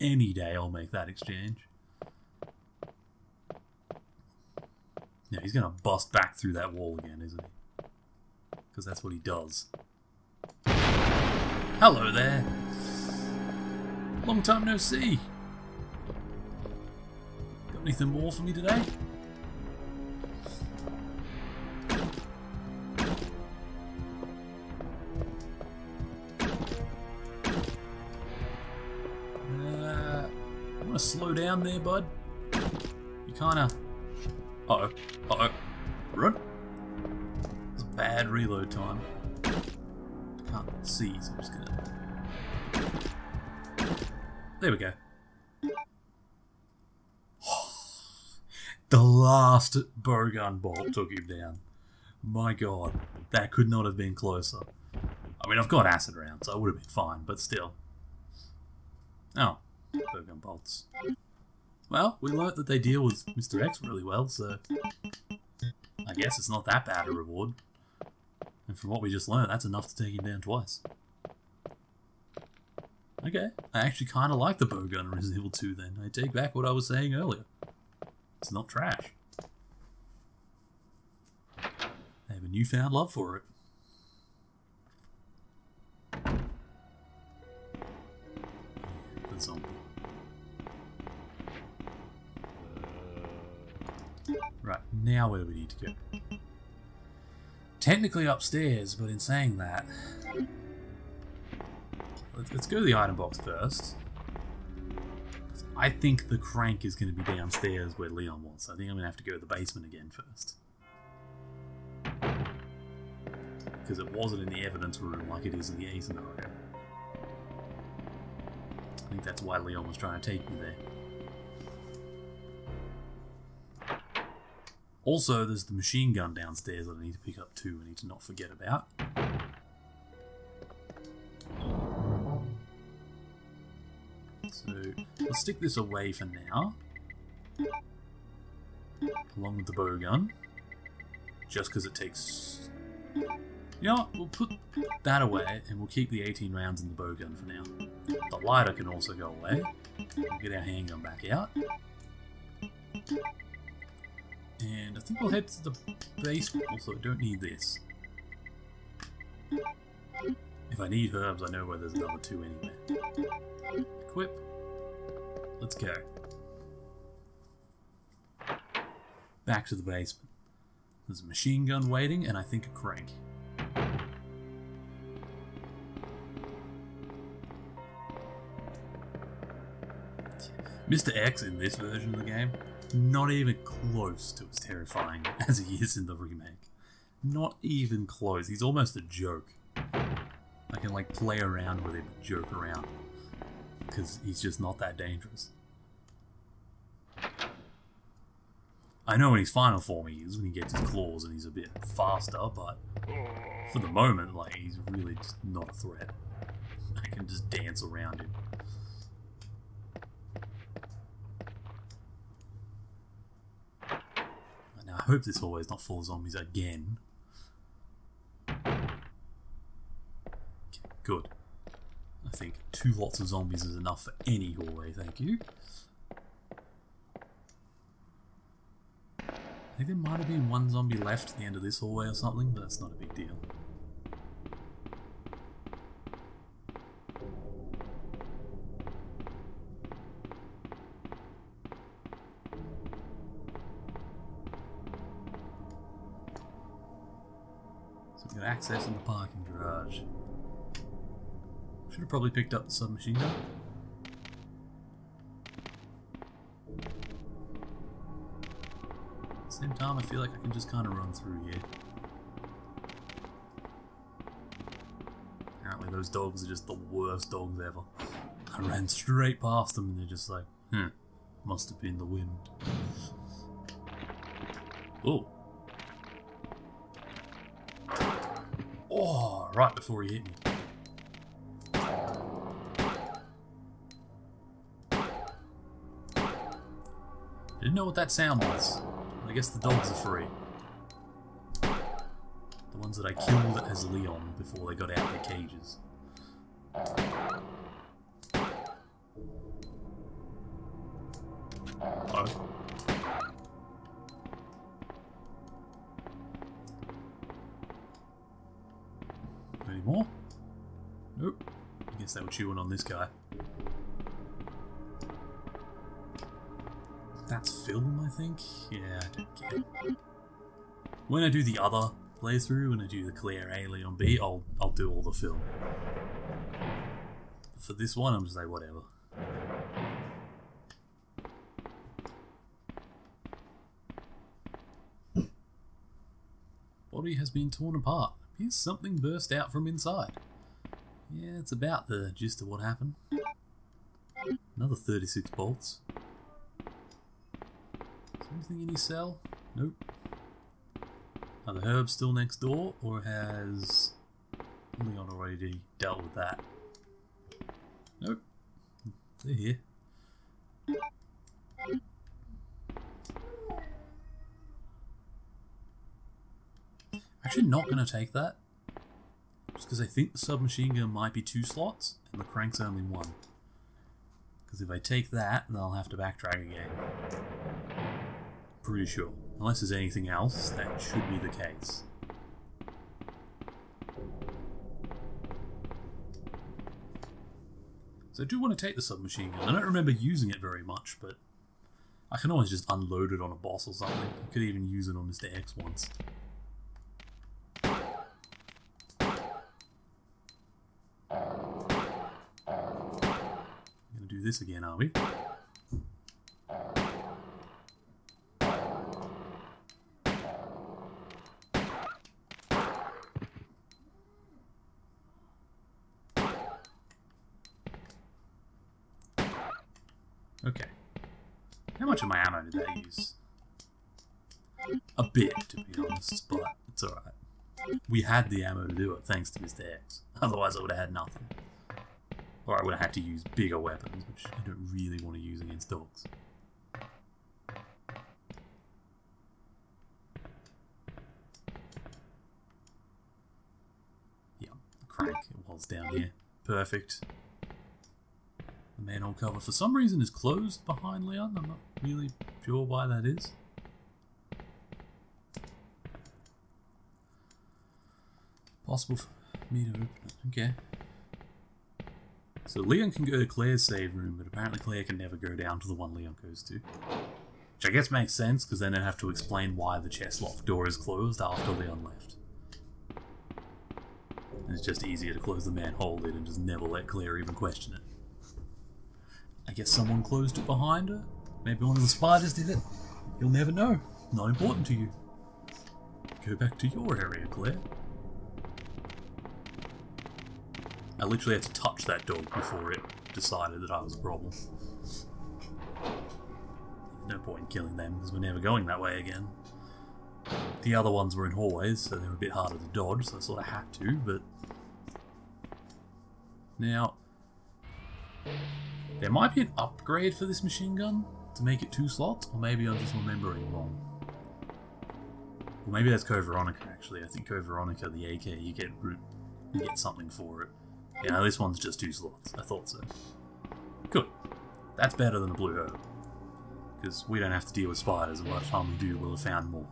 Any day I'll make that exchange. Yeah, he's gonna bust back through that wall again, isn't he? Because that's what he does. Hello there! Long time no see! Got anything more for me today? Down there, bud? You kind of... Uh-oh. Uh-oh. Run. It's a bad reload time. Can't see, so I'm just gonna... There we go. The last bowgun bolt took him down. My god, that could not have been closer. I mean, I've got acid rounds, so I would have been fine, but still. Oh, bowgun bolts. Well, we learnt that they deal with Mr. X really well, so I guess it's not that bad a reward. And from what we just learned, that's enough to take him down twice. Okay, I actually kind of like the bowgun in Resident Evil 2 then. I take back what I was saying earlier. It's not trash. I have a newfound love for it. The zombie. Right, now where do we need to go? Technically upstairs, but in saying that... Let's, go to the item box first. I think the crank is going to be downstairs where Leon was. I think I'm going to have to go to the basement again first. Because it wasn't in the evidence room like it is in the A scenario. I think that's why Leon was trying to take me there. Also, there's the machine gun downstairs that I need to pick up too. I need to not forget about. So, let's stick this away for now. Along with the bow gun. Just because it takes... You know what? We'll put that away and we'll keep the 18 rounds in the bow gun for now. The lighter can also go away. We'll get our handgun back out. And I think we'll head to the basement, also I don't need this. If I need herbs, I know where there's another two anyway. Equip. Let's go. Back to the basement. There's a machine gun waiting, and I think a crank. Mr. X in this version of the game, not even close to as terrifying as he is in the remake. Not even close. He's almost a joke. I can like play around with him, joke around because he's just not that dangerous. I know when he's final form he is when he gets his claws and he's a bit faster, but for the moment, like he's really just not a threat. I can just dance around him. Now I hope this hallway is not full of zombies again. Okay, good. I think two lots of zombies is enough for any hallway, thank you. I think there might have been one zombie left at the end of this hallway or something, but that's not a big deal. Access in the parking garage. Should have probably picked up the submachine gun. Same time, I feel like I can just kind of run through here. Apparently those dogs are just the worst dogs ever. I ran straight past them and they're just like, hmm, must have been the wind. Oh. Right before he hit me. Didn't know what that sound was. I guess the dogs are free. The ones that I killed as Leon before they got out of their cages. Oh. They were chewing on this guy. That's film, I think? Yeah, I. When I do the other playthrough, when I do the Claire A, Leon B, I'll, I'll do all the film. For this one, I'm just like, whatever. Body has been torn apart. Appears something burst out from inside. Yeah, it's about the gist of what happened. Another 36 bolts. Is anything in your cell? Nope. Are the herbs still next door, or has Leon already dealt with that? Nope. They're here. Actually not going to take that. Just because I think the submachine gun might be two slots, and the crank's only one. Because if I take that, then I'll have to backtrack again. Pretty sure. Unless there's anything else, that should be the case. So I do want to take the submachine gun. I don't remember using it very much, but I can always just unload it on a boss or something. I could even use it on Mr. X once. This again, are we? Okay. How much of my ammo did I use? A bit, to be honest, but it's alright. We had the ammo to do it, thanks to Mr. X. Otherwise I would have had nothing. Or I would have had to use bigger weapons, which I don't really want to use against dogs. Yeah, crank it was down here. Perfect. The manhole cover for some reason is closed behind Leon. I'm not really sure why that is. Possible for me to open it. Okay. So Leon can go to Claire's save room, but apparently Claire can never go down to the one Leon goes to. Which I guess makes sense, because then I'd have to explain why the chest lock door is closed after Leon left. And it's just easier to close the manhole lid and just never let Claire even question it. I guess someone closed it behind her. Maybe one of the spiders did it. You'll never know. Not important to you. Go back to your area, Claire. I literally had to touch that dog before it decided that I was a problem. No point in killing them, because we're never going that way again. The other ones were in hallways, so they were a bit harder to dodge, so I sort of had to, but... Now... There might be an upgrade for this machine gun to make it two slots, or maybe I'm just remembering wrong. Or maybe that's Code Veronica, actually. I think Code Veronica, the AK, you get you get something for it. Yeah, this one's just two slots. I thought so. Good. That's better than a blue herb. Because we don't have to deal with spiders, and by the time we do, we'll have found more.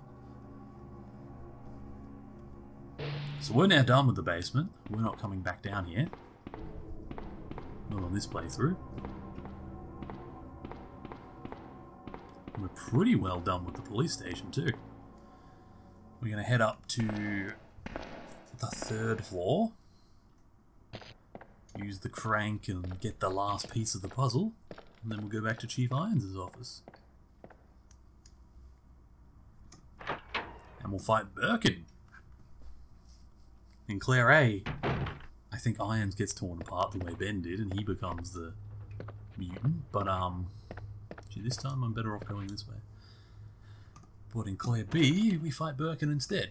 So we're now done with the basement. We're not coming back down here. Not on this playthrough. We're pretty well done with the police station too. We're going to head up to the third floor use the crank and get the last piece of the puzzle, and then we'll go back to Chief Irons' office. And we'll fight Birkin. In Claire A, I think Irons gets torn apart the way Ben did, and he becomes the mutant, but um, gee, this time I'm better off going this way. But in Claire B, we fight Birkin instead.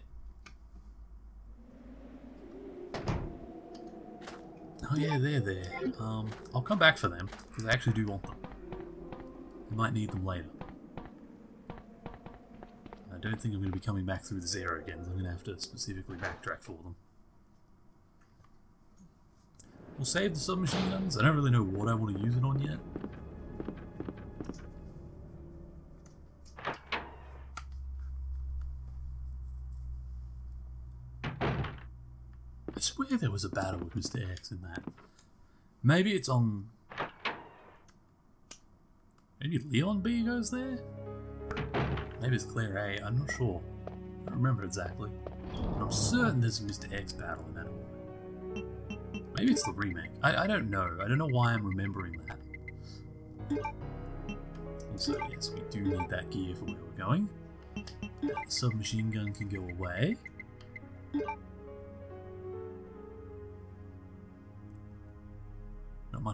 Oh yeah, they're there. Um, I'll come back for them, because I actually do want them. I might need them later. I don't think I'm going to be coming back through this area again, so I'm going to have to specifically backtrack for them. We'll save the submachine guns. I don't really know what I want to use it on yet. I swear there was a battle with Mr. X in that. Maybe it's on... Maybe Leon B goes there? Maybe it's Claire A, I'm not sure. I don't remember exactly. But I'm certain there's a Mr. X battle in that hallway. Maybe it's the remake. I, I don't know. I don't know why I'm remembering that. Also, yes, we do need that gear for where we're going. The submachine gun can go away.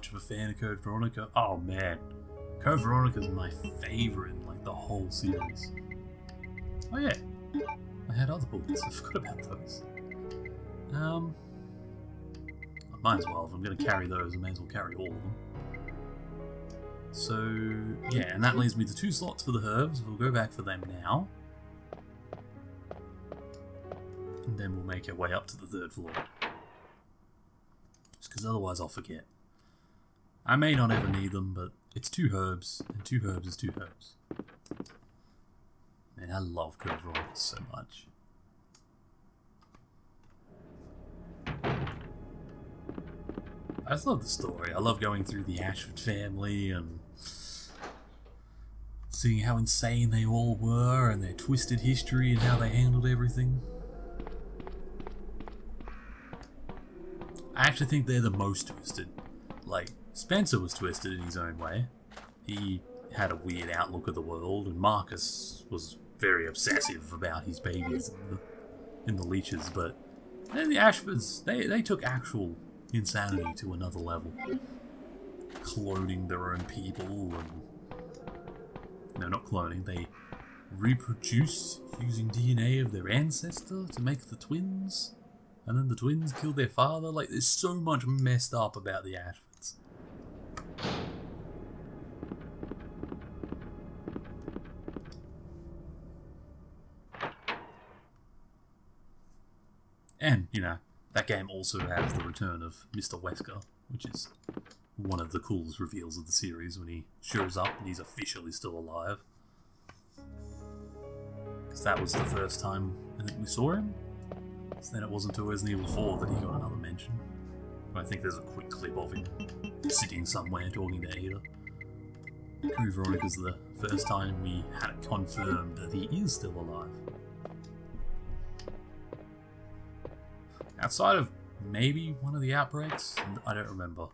Much of a fan of Code Veronica. Oh man, Code Veronica is my favorite in like the whole series. Oh yeah, I had other bullets. I forgot about those. Um, I might as well. If I'm going to carry those, I may as well carry all of them. So yeah, and that leaves me to two slots for the herbs. We'll go back for them now. And then we'll make our way up to the third floor. Just because otherwise I'll forget. I may not ever need them, but it's two herbs, and two herbs is two herbs. Man, I love Code so much. I just love the story. I love going through the Ashford family and seeing how insane they all were and their twisted history and how they handled everything. I actually think they're the most twisted. Like, Spencer was twisted in his own way. He had a weird outlook of the world, and Marcus was very obsessive about his babies in the, the leeches, but then the Ashfords, they, they took actual insanity to another level. Cloning their own people, and... No, not cloning, they reproduced using DNA of their ancestor to make the twins and then the twins killed their father. Like, there's so much messed up about the Ashfords. And, you know, that game also has the return of Mr. Wesker, which is one of the coolest reveals of the series when he shows up and he's officially still alive. Because that was the first time I think we saw him. So then it wasn't until Resident Evil 4 that he got another mention. I think there's a quick clip of him sitting somewhere talking to Ada. Code Veronica's the first time we had it confirmed that he is still alive. Outside of maybe one of the outbreaks, I don't remember.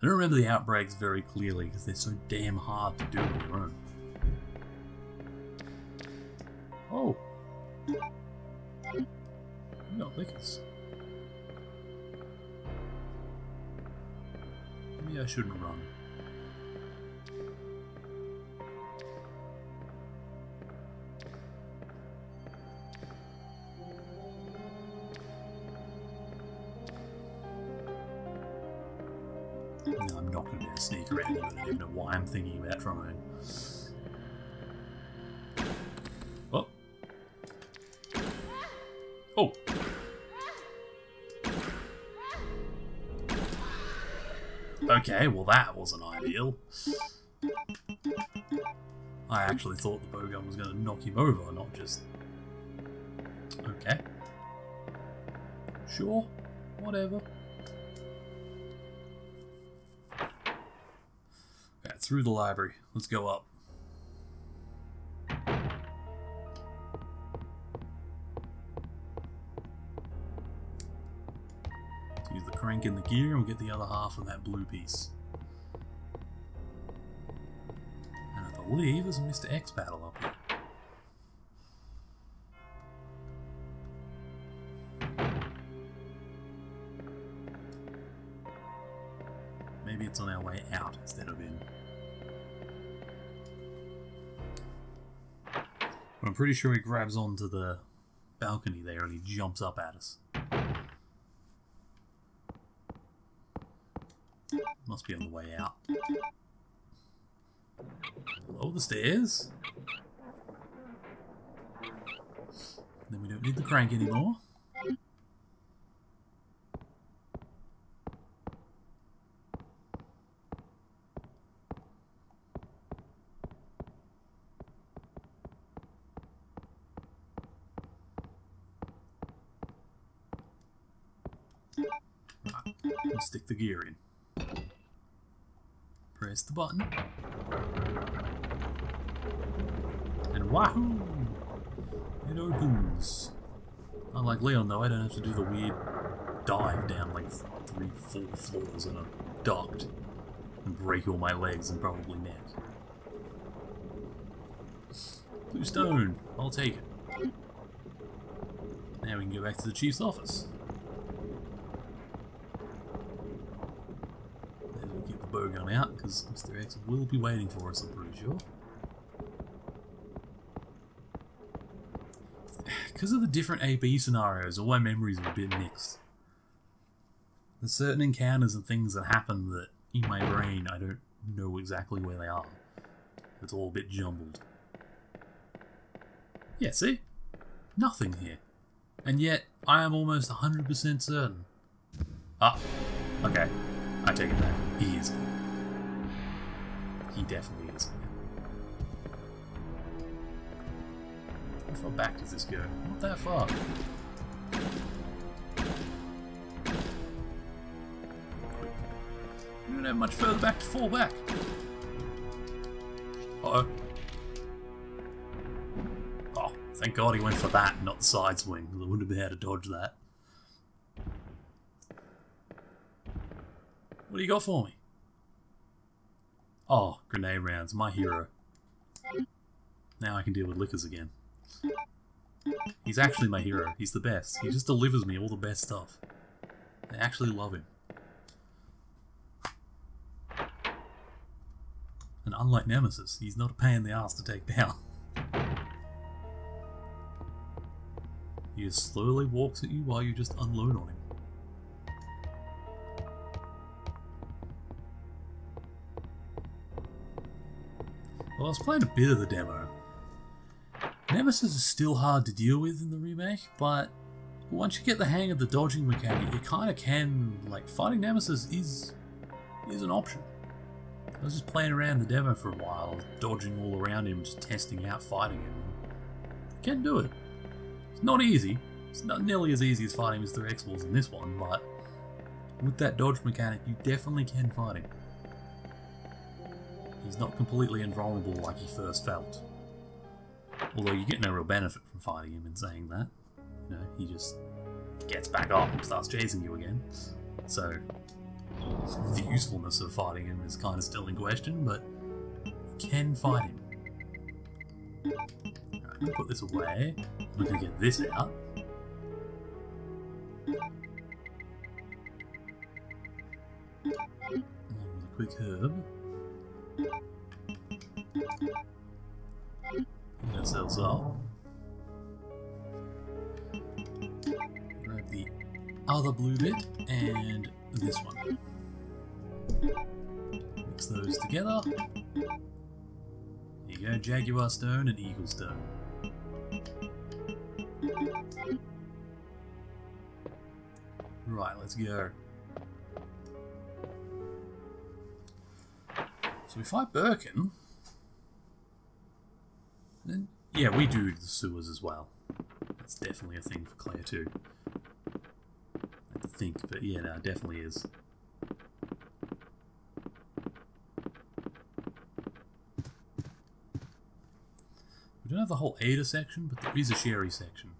I don't remember the outbreaks very clearly because they're so damn hard to do on your own. Oh! We got lickers. Maybe I shouldn't run. No, I'm not going to sneak around. I don't even know why I'm thinking about trying. Oh. Oh. Okay, well that wasn't ideal. I actually thought the bowgun was going to knock him over, not just... Okay. Sure. Whatever. Through the library. Let's go up. Use the crank in the gear and we'll get the other half of that blue piece. And I believe there's a Mr. X battle up here. Maybe it's on our way out instead of in. I'm pretty sure he grabs onto the balcony there and he jumps up at us. Must be on the way out. Below the stairs. Then we don't need the crank anymore. Press the button. And wahoo! It opens. Unlike Leon though, I don't have to do the weird dive down like three, four floors in a duct and break all my legs and probably neck. Blue stone, I'll take it. Now we can go back to the chief's office. As we out, because Mr. X will be waiting for us, I'm pretty sure. Because of the different AB scenarios, all my memories are a bit mixed. There's certain encounters and things that happen that, in my brain, I don't know exactly where they are. It's all a bit jumbled. Yeah, see? Nothing here. And yet, I am almost 100% certain. Ah, okay. I take it back. He is. He definitely is. How far back does this go? Not that far. We don't have much further back to fall back. Uh-oh. Oh, thank God he went for that, not the side swing. I wouldn't have been able to dodge that. What do you got for me? Oh, grenade rounds, my hero. Now I can deal with lickers again. He's actually my hero. He's the best. He just delivers me all the best stuff. I actually love him. And unlike Nemesis, he's not a pain in the ass to take down. He just slowly walks at you while you just unload on him. Well, I was playing a bit of the demo. Nemesis is still hard to deal with in the remake, but once you get the hang of the dodging mechanic, you kind of can, like, fighting Nemesis is is an option. I was just playing around the demo for a while, dodging all around him, just testing out fighting him. Can do it. It's not easy. It's not nearly as easy as fighting Mr. X was in this one, but with that dodge mechanic, you definitely can fight him. He's not completely invulnerable like he first felt. Although you get no real benefit from fighting him in saying that. You know, he just gets back up and starts chasing you again. So, the usefulness of fighting him is kind of still in question, but you can fight him. I'm gonna put this away. I'm gonna get this out. A quick herb. Get ourselves up. Grab the other blue bit and this one. Mix those together. There you go, Jaguar Stone and Eagle Stone. Right, let's go. So we fight Birkin. Then, yeah, we do the sewers as well. That's definitely a thing for Claire too. I have to think, but yeah, no, it definitely is. We don't have the whole Ada section, but there is a Sherry section.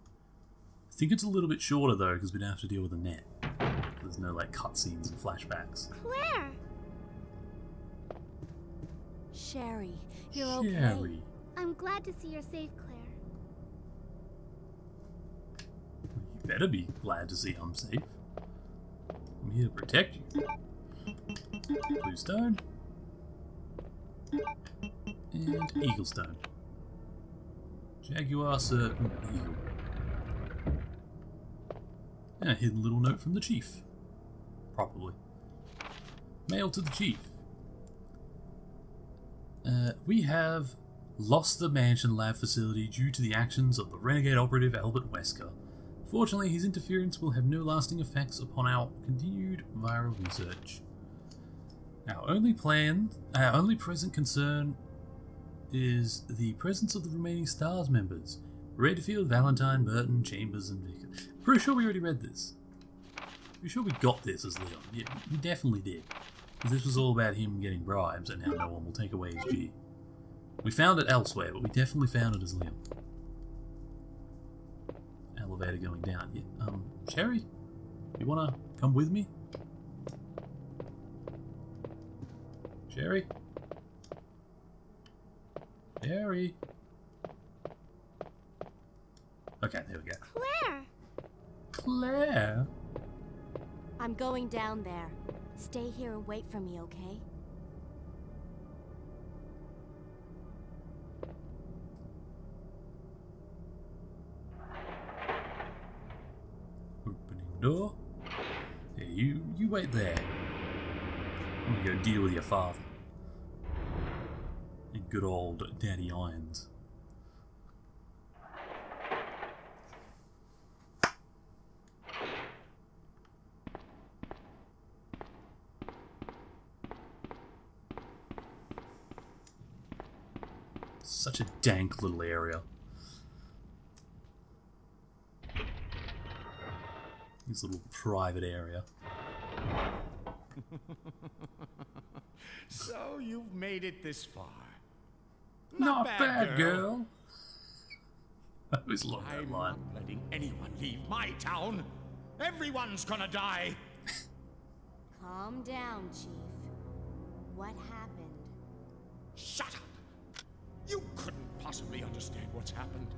I think it's a little bit shorter though, because we don't have to deal with the net. There's no like cutscenes and flashbacks. Claire! Sherry, you're okay. Sherry. I'm glad to see you're safe, Claire. You better be glad to see I'm safe. I'm here to protect you. Blue stone. And eagle stone. Jaguar serpent eagle. And a hidden little note from the chief. Probably. Mail to the chief. Uh, we have lost the mansion lab facility due to the actions of the renegade operative Albert Wesker. Fortunately, his interference will have no lasting effects upon our continued viral research. Our only plan, our only present concern is the presence of the remaining STARS members. Redfield, Valentine, Burton, Chambers, and Vicker. Pretty sure we already read this. You sure we got this as Leon? Yeah, we definitely did. This was all about him getting bribes and how no one will take away his G. We found it elsewhere, but we definitely found it as Leon. Elevator going down. Yeah, um, Sherry? You wanna come with me? Sherry? Sherry? Okay, there we go. Claire! Claire? I'm going down there. Stay here and wait for me, okay? Opening door. Yeah, you you wait there. I'm gonna go deal with your father. And good old Daddy Irons. Such a dank little area. This little private area. So you've made it this far. Not, bad, girl. I always love that I'm line. not letting anyone leave my town. Everyone's gonna die. Calm down, Chief. What happened? Understand what's happened.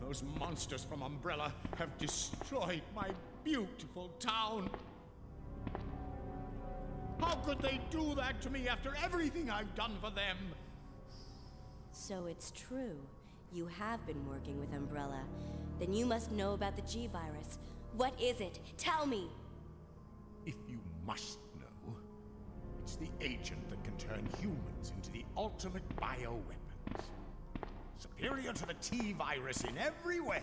Those monsters from Umbrella have destroyed my beautiful town. How could they do that to me after everything I've done for them? So it's true. You have been working with Umbrella. Then you must know about the G virus. What is it? Tell me! If you must know, it's the agent that can turn humans into the ultimate bioweapons. Superior to the T virus in every way.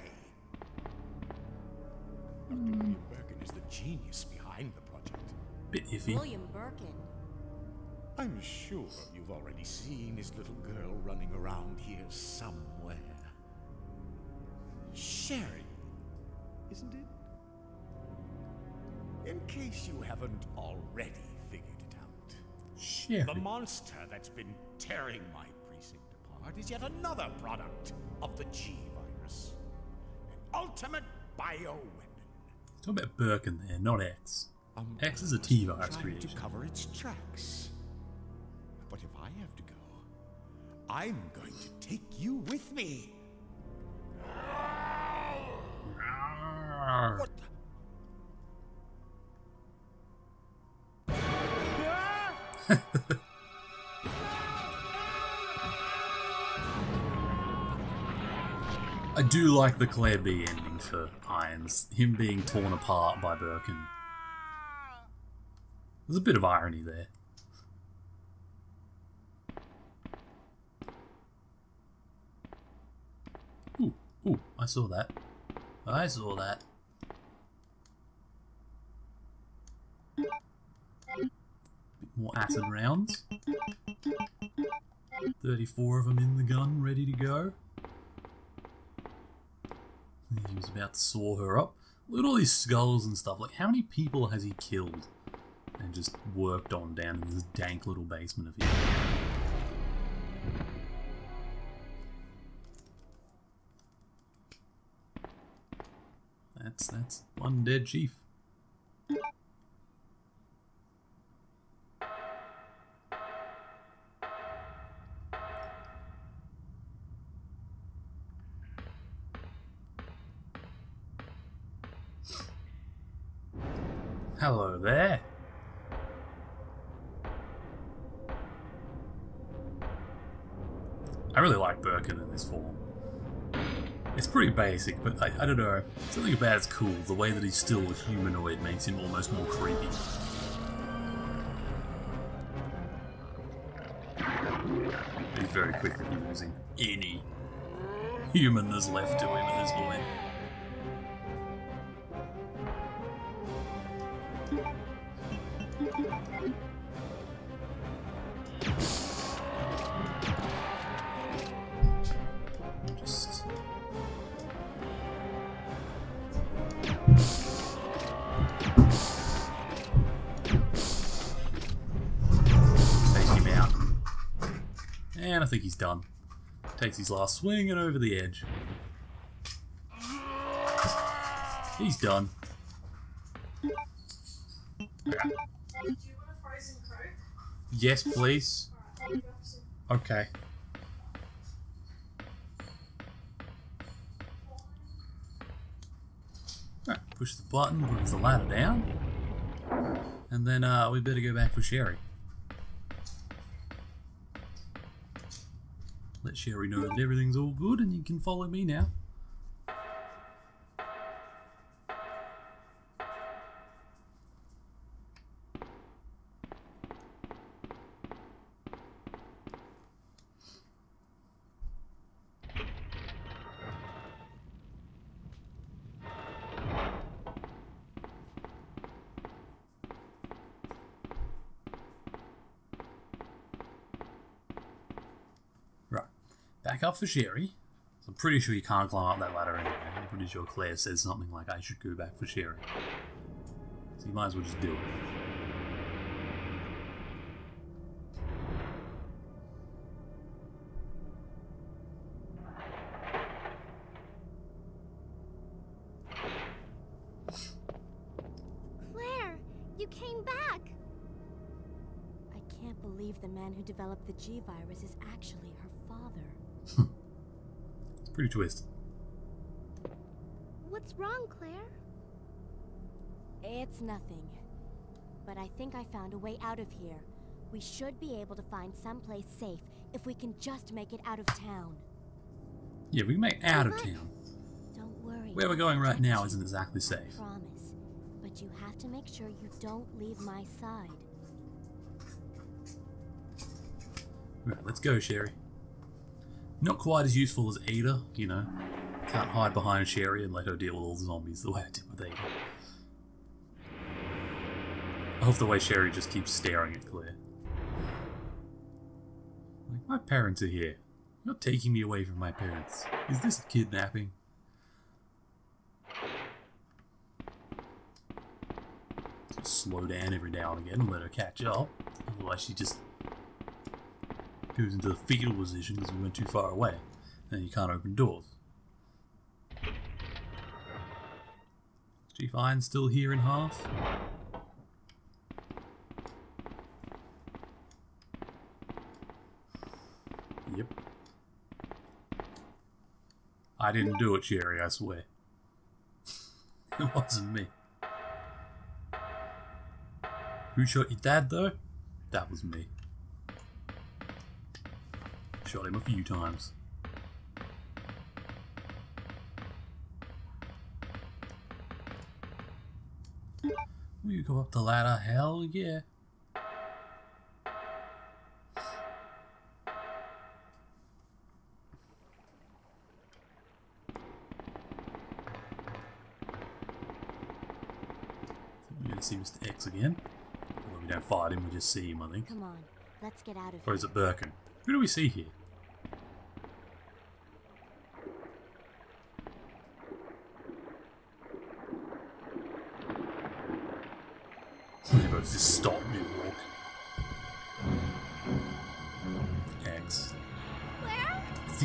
Dr. William Birkin is the genius behind the project. Bit iffy. William Birkin. I'm sure you've already seen his little girl running around here somewhere. Sherry, isn't it? In case you haven't already figured it out. Sherry. The monster that's been tearing my precinct apart is yet another product of the G virus. An ultimate bioweapon. Talk about Birkin there, not X. Um, X is a T virus creation. to cover its tracks. But if I have to go, I'm going to take you with me. What? the- do like the Claire B ending for Irons. Him being torn apart by Birkin. There's a bit of irony there. Ooh, ooh, I saw that. I saw that. Bit more acid rounds. 34 of them in the gun, ready to go. He was about to saw her up. Look at all these skulls and stuff. Like, how many people has he killed and just worked on down in this dank little basement of his? That's that's one dead chief. Basic, but I, I don't know. Something about it's cool. The way that he's still a humanoid makes him almost more creepy. He's very quickly losing any humanness left to him I think he's done. Takes his last swing and over the edge. He's done. Yes, please. Okay. Right, push the button, brings the ladder down. And then uh, we better go back for Sherry. Let Sherry know that everything's all good and you can follow me now. Back up for Sherry. I'm pretty sure you can't climb up that ladder anyway. I'm pretty sure Claire says something like I should go back for Sherry. So you might as well just do it. Claire, you came back! I can't believe the man who developed the G virus is actually her. It's pretty twisted. What's wrong, Claire? It's nothing. But I think I found a way out of here. We should be able to find someplace safe if we can just make it out of town. Yeah, we can make it out of town. Don't worry. Where we're going right now isn't exactly safe. Promise. But you have to make sure you don't leave my side. Right, let's go, Sherry. Not quite as useful as Ada, you know. Can't hide behind Sherry and let her deal with all the zombies the way I did with Ada. I love the way Sherry just keeps staring at Claire. Like, my parents are here. You're not taking me away from my parents. Is this kidnapping? Just slow down every now and again and let her catch up. Otherwise, she just goes into the fetal position because we went too far away. And you can't open doors. Chief fine still here in half? Yep. I didn't do it, Sherry, I swear. it wasn't me. Who shot your dad, though? That was me. Shot him a few times. Will you go up the ladder? Hell yeah. We're gonna see Mr. X again. Although we don't fight him, we just see him, I think. Come on, let's get out of here. Or is it Birkin? Who do we see here?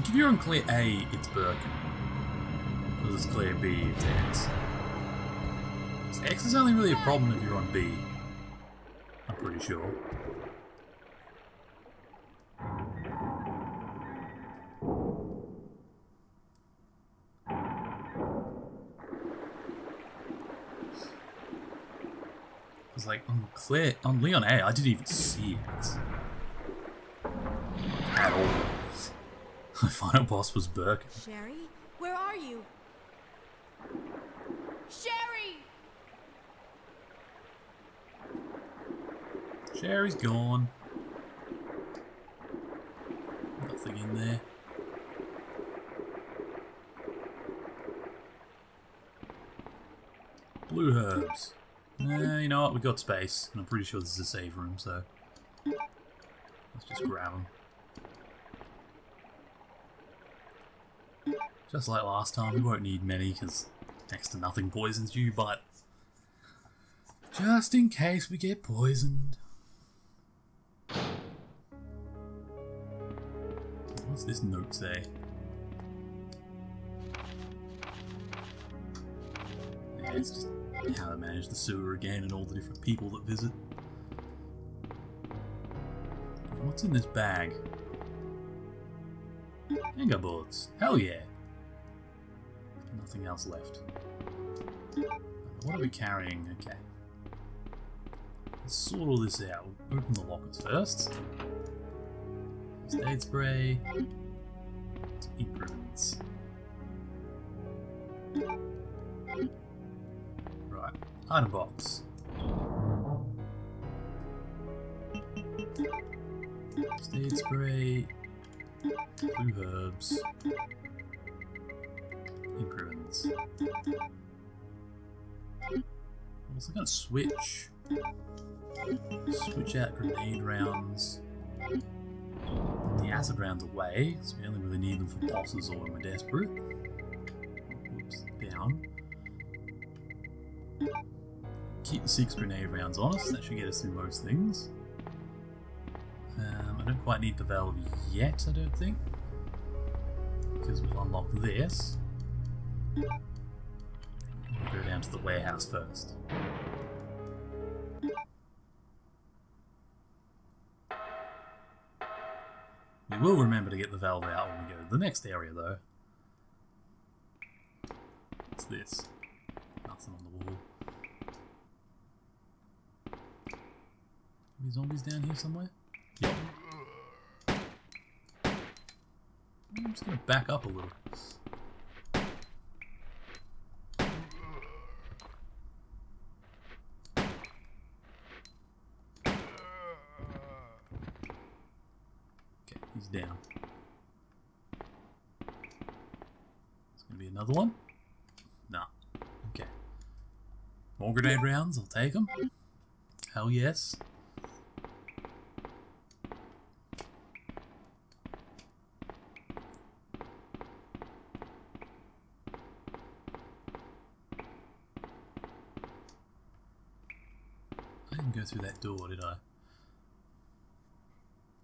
Think if you're on Claire A, it's Birkin. Because it's Claire B, it's X. X is only really a problem if you're on B. I'm pretty sure. It's like on Claire on Leon A, I didn't even see it at all. My final boss was Birkin. Sherry? Where are you? Sherry! Sherry's gone. Nothing in there. Blue herbs. Eh, you know what? We've got space, and I'm pretty sure this is a save room, so let's just grab them. Just like last time, we won't need many because next to nothing poisons you, but just in case we get poisoned. What's this note say? Yeah, it's just how to manage the sewer again and all the different people that visit. What's in this bag? Finger bullets. Hell yeah. Nothing else left. What are we carrying? Okay. Let's sort all this out. We'll open the lockers first. Aid spray. Increments. Right. Item box. Aid spray. Blue herbs. Improvements. Also gonna switch. Switch out grenade rounds. The acid rounds away, so we only really need them for bosses or when we're desperate. Whoops, down. Keep the six grenade rounds on us, that should get us through most things. Um, I don't quite need the valve yet, I don't think. Because we'll unlock this. We'll go down to the warehouse first. We will remember to get the valve out when we go to the next area, though. What's this? Nothing on the wall. Any zombies down here somewhere? Yep. I'm just gonna back up a little. Okay, he's down. It's gonna be another one? Nah. Okay. More grenade rounds, I'll take them. Hell yes. I didn't go through that door, did I?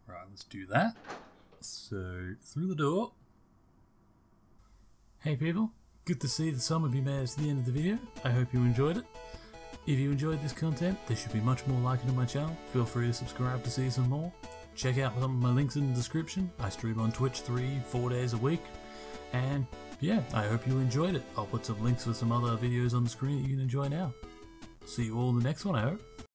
Right, let's do that. So, through the door. Hey people, good to see that some of you made it to the end of the video. I hope you enjoyed it. If you enjoyed this content, there should be much more like it on my channel. Feel free to subscribe to see some more. Check out some of my links in the description. I stream on Twitch three, four days a week. And yeah, I hope you enjoyed it. I'll put some links for some other videos on the screen that you can enjoy now. See you all in the next one, I hope.